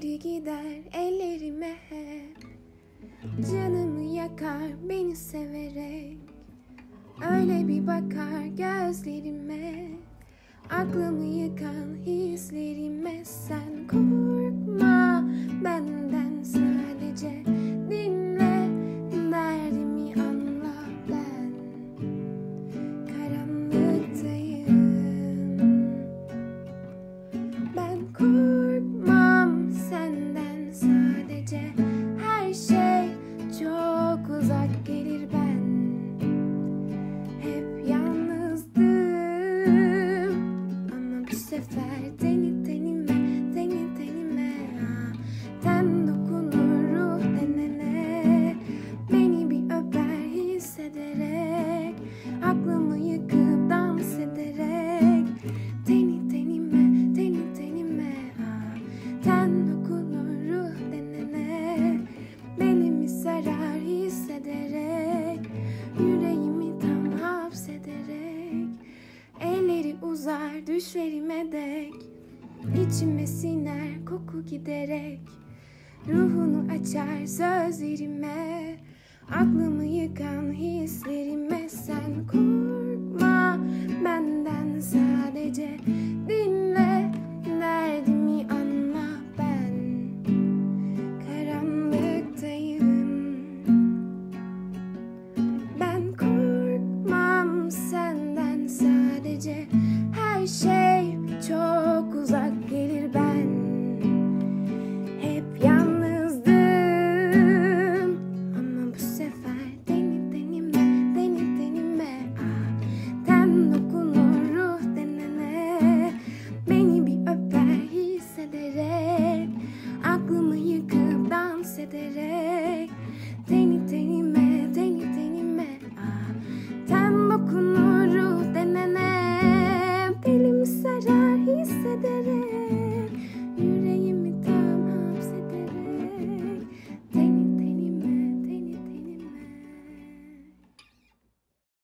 Geri gider ellerime. Hep Canımı yakar beni severek. Öyle bir bakar gözlerime. Aklımı yıkan uzar düşlerime dek. İçime siner koku giderek. Ruhunu açar sözlerime. Aklımı yıkan hislerime Sen korkma. Benden sadece Dinle. Derdimi anla ben. Karanlıktayım. Ben korkmam sen